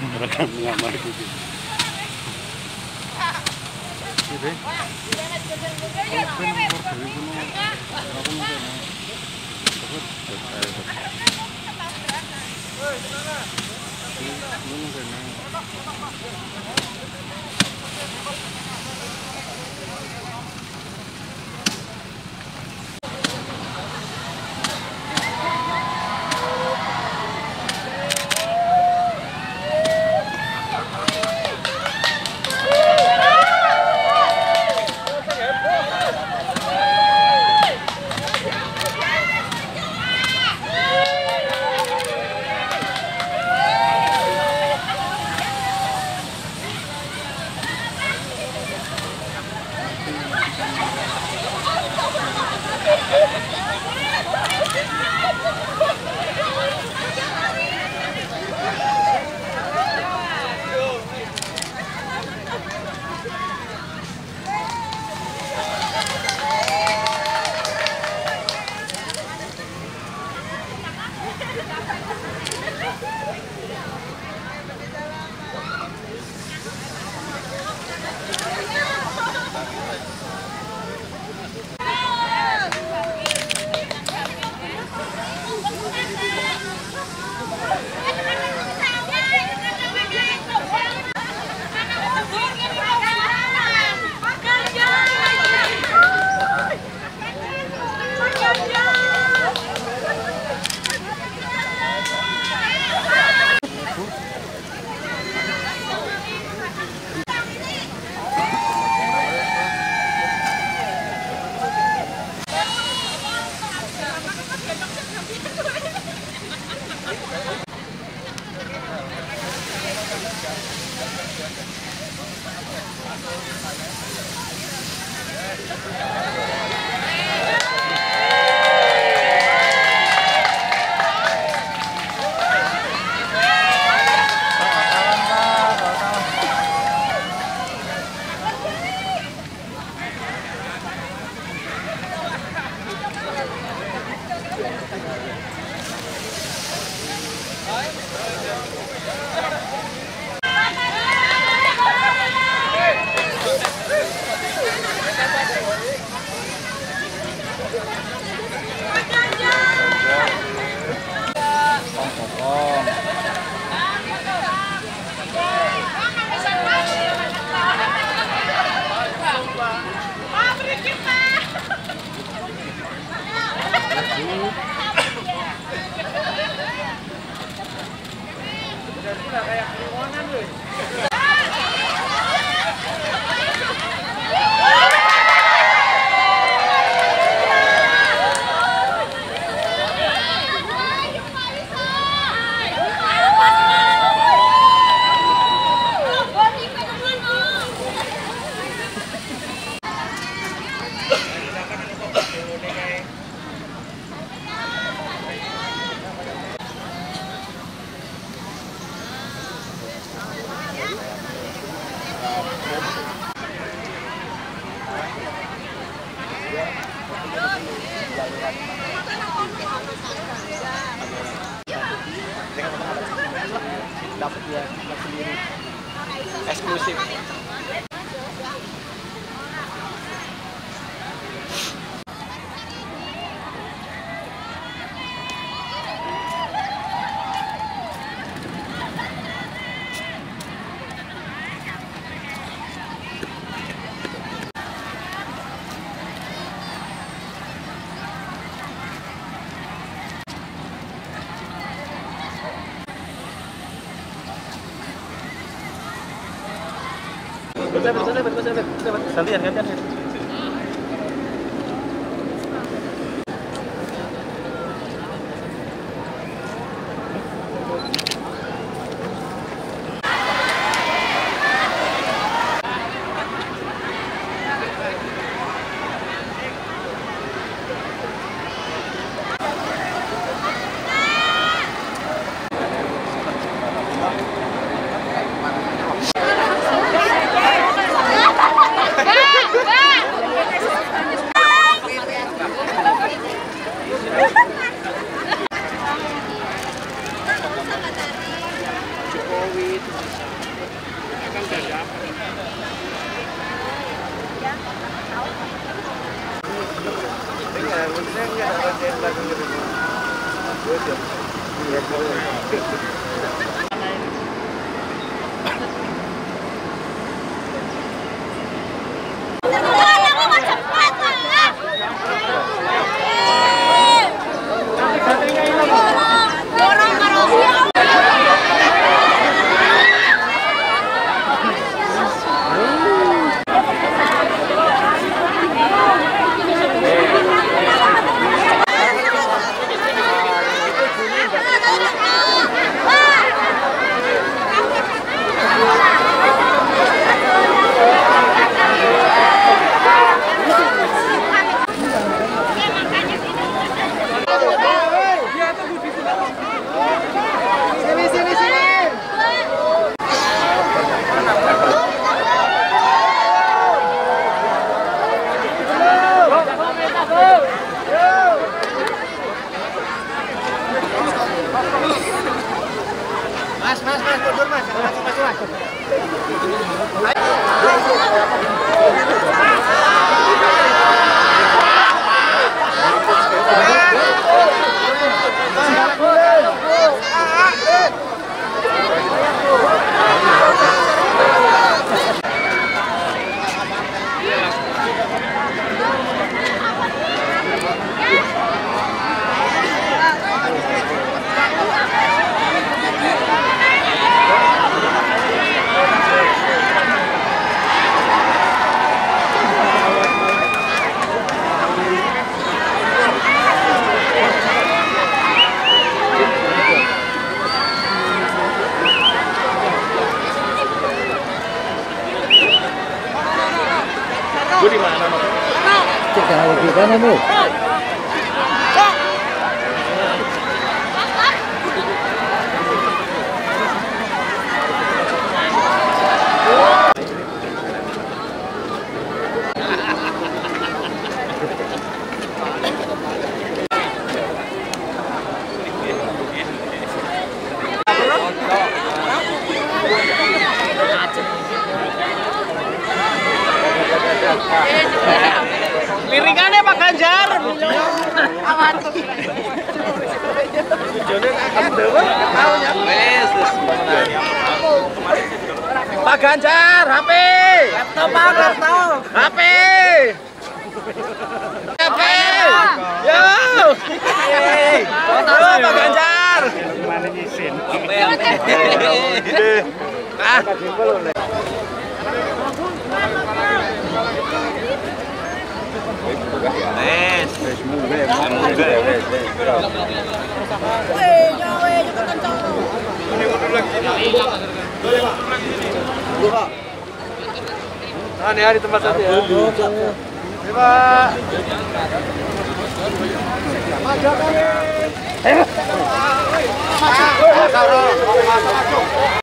Mereka mengamar Udah kayak kliwonan loh. Dapat dia sendiri. Eksklusif Betul, betul. Gantian, gantian. Thank you. Go! 看看你，看看你。Pak Ganjar, HP. Laptop, Pak, laptop. HP. HP. Yo. Foto Pak Ganjar. Ah. Tahan ya di tempat satu ya. Ini Pak. pengen lihat